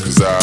cause I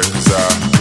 cause I.